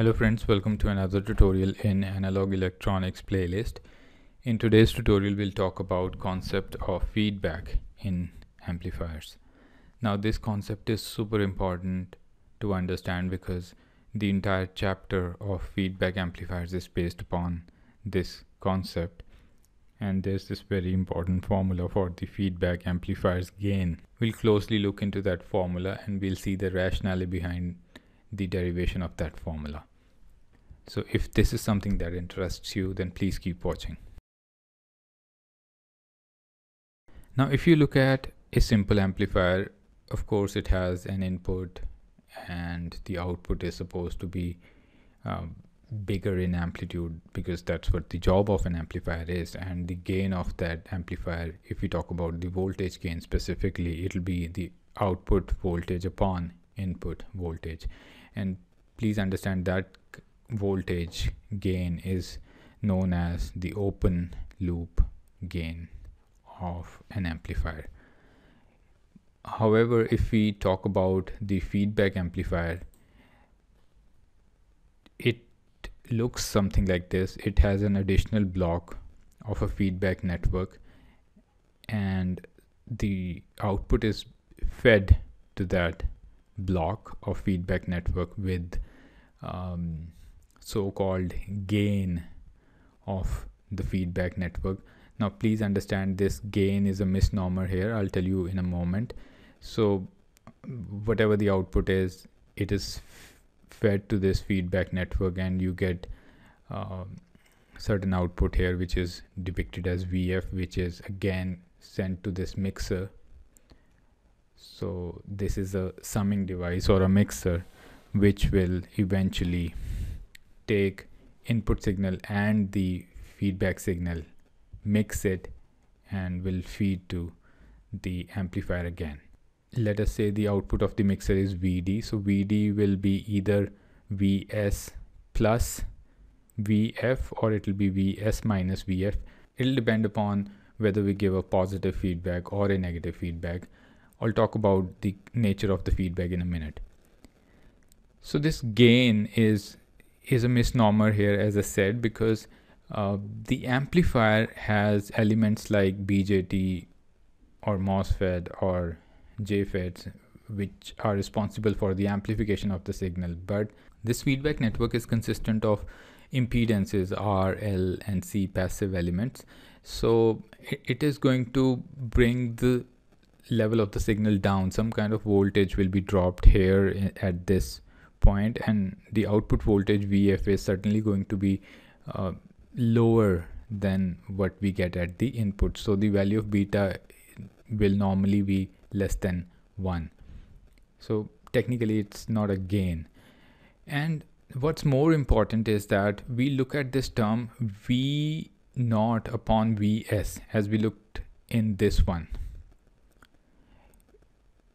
Hello friends, welcome to another tutorial in Analog Electronics playlist. In today's tutorial we'll talk about concept of feedback in amplifiers. Now this concept is super important to understand because the entire chapter of feedback amplifiers is based upon this concept and there's this very important formula for the feedback amplifiers gain. We'll closely look into that formula and we'll see the rationale behind the derivation of that formula. So if this is something that interests you, then please keep watching. Now, if you look at a simple amplifier, of course, it has an input and the output is supposed to be um, bigger in amplitude because that's what the job of an amplifier is and the gain of that amplifier if we talk about the voltage gain specifically it'll be the output voltage upon input voltage and please understand that voltage gain is known as the open loop gain of an amplifier. However if we talk about the feedback amplifier it looks something like this. It has an additional block of a feedback network and the output is fed to that block of feedback network with um, so-called gain of the feedback network. Now please understand this gain is a misnomer here. I'll tell you in a moment. So whatever the output is it is fed to this feedback network and you get uh, certain output here which is depicted as VF which is again sent to this mixer. So this is a summing device or a mixer which will eventually take input signal and the feedback signal mix it and will feed to the amplifier again let us say the output of the mixer is VD. So VD will be either VS plus VF or it will be VS minus VF. It'll depend upon whether we give a positive feedback or a negative feedback. I'll talk about the nature of the feedback in a minute. So this gain is is a misnomer here as I said because uh, the amplifier has elements like BJT or MOSFET or JFETs which are responsible for the amplification of the signal. But this feedback network is consistent of impedances R, L and C passive elements. So it is going to bring the level of the signal down. Some kind of voltage will be dropped here at this point and the output voltage VF is certainly going to be uh, lower than what we get at the input. So the value of beta will normally be less than 1 so technically it's not a gain. And what's more important is that we look at this term v naught upon vs as we looked in this one.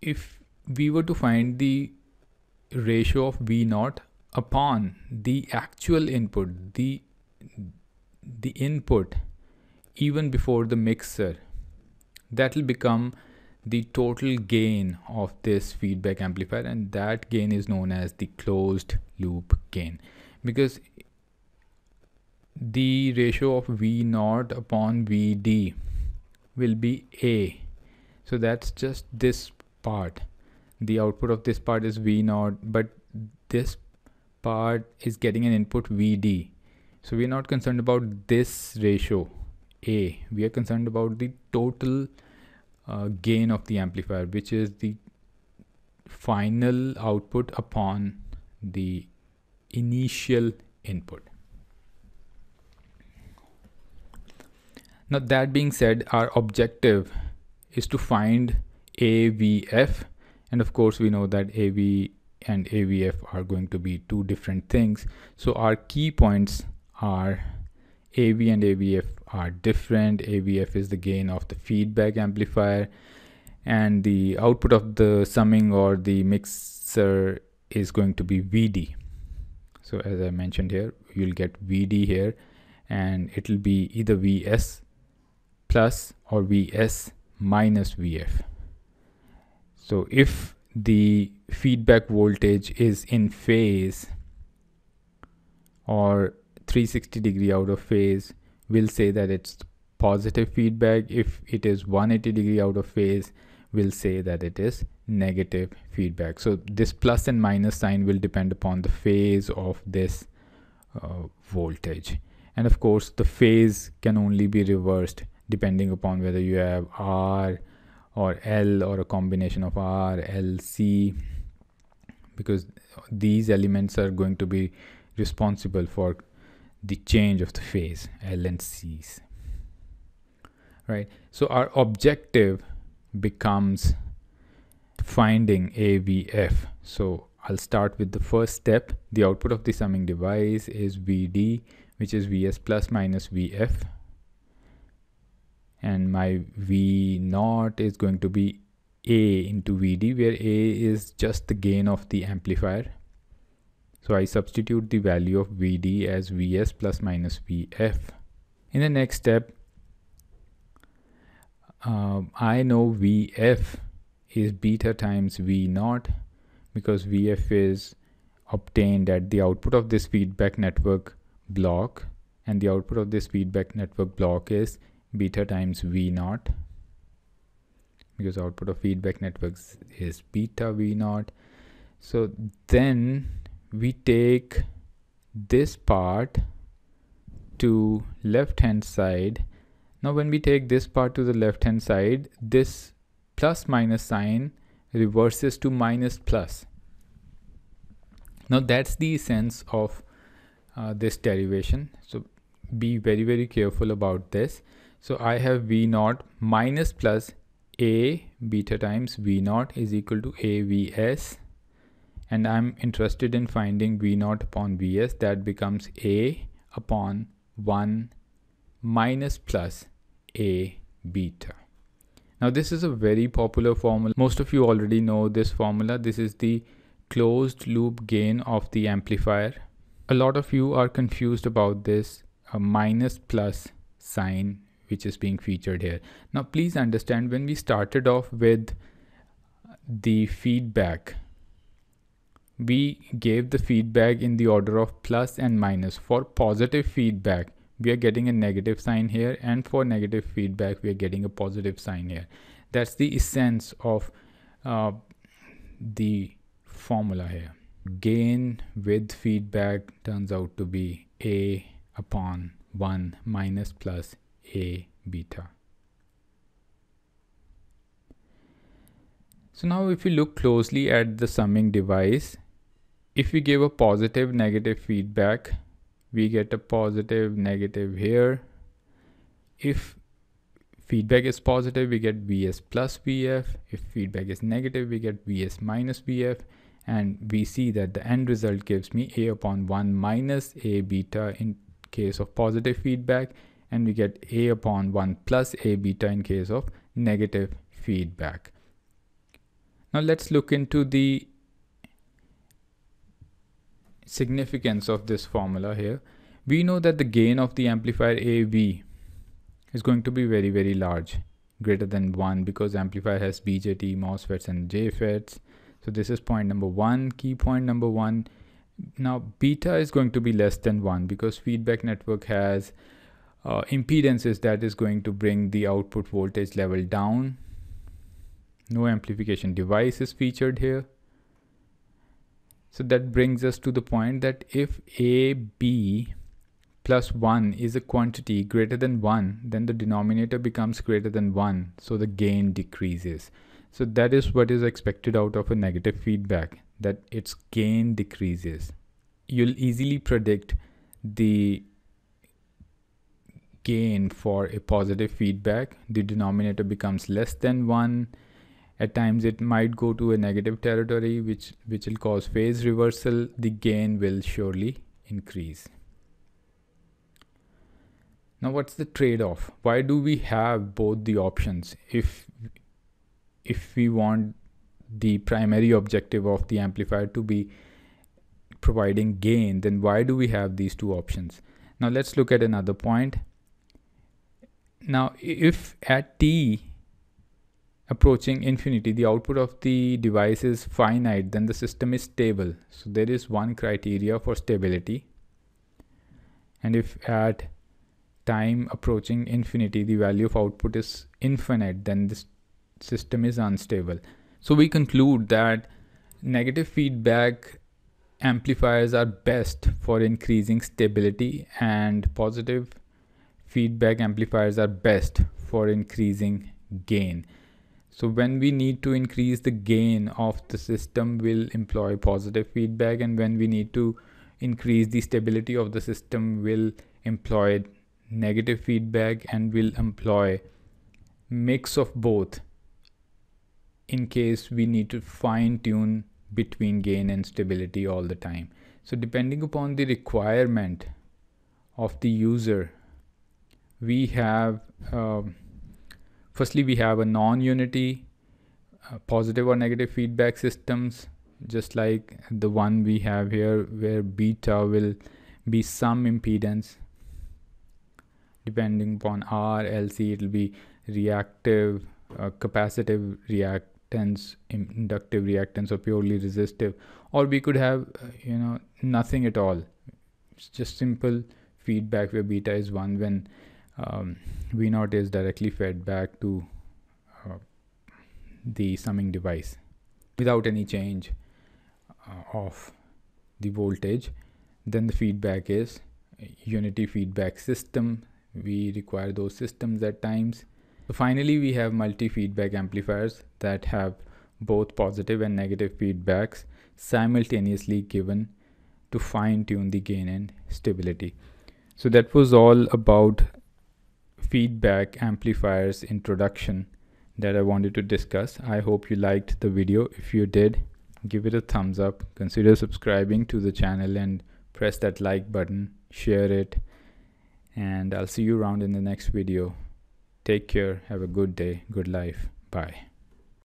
If we were to find the ratio of v naught upon the actual input the the input even before the mixer. That will become the total gain of this feedback amplifier and that gain is known as the closed loop gain. Because the ratio of v naught upon vd will be a. So that's just this part the output of this part is v naught but this part is getting an input vd so we're not concerned about this ratio a we are concerned about the total uh, gain of the amplifier which is the final output upon the initial input. Now that being said our objective is to find AVF and of course we know that AV and AVF are going to be two different things so our key points are AV and AVF are different. AVF is the gain of the feedback amplifier and the output of the summing or the mixer is going to be VD. So as I mentioned here, you'll get VD here and it will be either VS plus or VS minus VF. So if the feedback voltage is in phase or 360 degree out of phase we'll say that it's positive feedback. If it is 180 degree out of phase we'll say that it is negative feedback. So this plus and minus sign will depend upon the phase of this uh, voltage. And of course the phase can only be reversed depending upon whether you have R or L or a combination of R, L, C because these elements are going to be responsible for the change of the phase L and C's right? So our objective becomes finding AVF so I'll start with the first step. The output of the summing device is VD which is Vs plus minus Vf and my V naught is going to be A into Vd where A is just the gain of the amplifier so I substitute the value of Vd as Vs plus minus Vf. In the next step, uh, I know Vf is beta times V naught because Vf is obtained at the output of this feedback network block and the output of this feedback network block is beta times V naught because output of feedback networks is beta V naught. So then we take this part to left hand side. Now when we take this part to the left hand side this plus minus sign reverses to minus plus. Now that's the sense of uh, this derivation. So be very very careful about this so I have V naught minus plus A beta times V naught is equal to AVS and I'm interested in finding V naught upon Vs that becomes A upon 1 minus plus A beta. Now this is a very popular formula. Most of you already know this formula. This is the closed loop gain of the amplifier. A lot of you are confused about this a minus plus sign which is being featured here. Now please understand when we started off with the feedback we gave the feedback in the order of plus and minus. For positive feedback, we are getting a negative sign here and for negative feedback, we are getting a positive sign here. That's the essence of uh, the formula here. Gain with feedback turns out to be A upon 1 minus plus A beta. So now if you look closely at the summing device, if we give a positive negative feedback we get a positive negative here. If feedback is positive we get vs plus vf. If feedback is negative we get vs minus vf. And we see that the end result gives me a upon 1 minus a beta in case of positive feedback and we get a upon 1 plus a beta in case of negative feedback now let's look into the significance of this formula here, we know that the gain of the amplifier AV is going to be very, very large, greater than 1 because amplifier has BJT, MOSFETs and JFETs. So this is point number 1, key point number 1. Now beta is going to be less than 1 because feedback network has uh, impedances that is going to bring the output voltage level down. No amplification device is featured here. So that brings us to the point that if AB plus 1 is a quantity greater than 1, then the denominator becomes greater than 1. So the gain decreases. So that is what is expected out of a negative feedback, that its gain decreases. You'll easily predict the gain for a positive feedback. The denominator becomes less than 1 at times it might go to a negative territory which which will cause phase reversal. The gain will surely increase. Now what's the trade-off? Why do we have both the options? If if we want the primary objective of the amplifier to be providing gain then why do we have these two options? Now let's look at another point now if at t approaching infinity, the output of the device is finite, then the system is stable. So there is one criteria for stability. and if at time approaching infinity the value of output is infinite then this system is unstable so we conclude that negative feedback amplifiers are best for increasing stability and positive feedback amplifiers are best for increasing gain so when we need to increase the gain of the system we'll employ positive feedback and when we need to increase the stability of the system we'll employ negative feedback and we'll employ mix of both in case we need to fine tune between gain and stability all the time. So depending upon the requirement of the user, we have um, firstly we have a non-unity uh, positive or negative feedback systems just like the one we have here where beta will be some impedance depending upon R, LC, it will be reactive, uh, capacitive reactance, inductive reactance, or purely resistive. Or we could have, uh, you know, nothing at all. It's just simple feedback where beta is 1 when um, V naught is directly fed back to uh, the summing device without any change uh, of the voltage. Then the feedback is unity feedback system we require those systems at times. So finally, we have multi-feedback amplifiers that have both positive and negative feedbacks simultaneously given to fine tune the gain and stability. So that was all about feedback amplifiers introduction that I wanted to discuss. I hope you liked the video. If you did, give it a thumbs up. Consider subscribing to the channel and press that like button, share it and I'll see you around in the next video. Take care, have a good day, good life, bye.